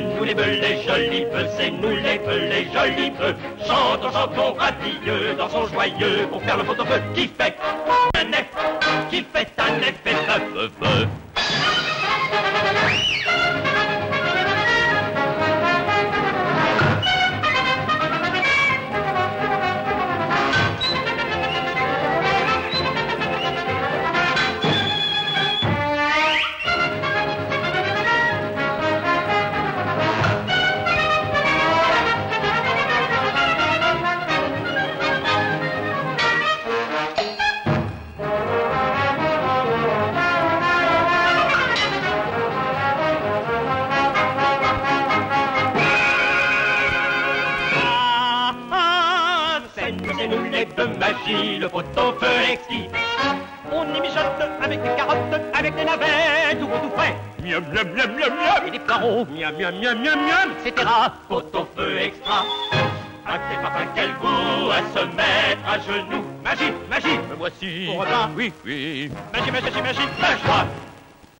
nous les bœufs, les jolis bœufs, c'est nous les bœufs, les jolis bœufs. Chantons, chantons, rapilleux, dansons joyeux pour faire le pot-au-feu qui fait un effet, qui fait un effet c'est nous, c'est les bœufs magie, le pot-au-feu exquis. On y mijote avec des carottes, avec des navets, tout tout frais. Miam, miam, miam, miam, miam. Et des poireaux, miam, miam, miam, miam, miam, etc. Pot-au-feu extra. Ah, quel parfum, quel goût à se mettre à genoux. Magie, magie, me voici. Pour repas, oui, oui. Magie, magie, magie, magie, magie.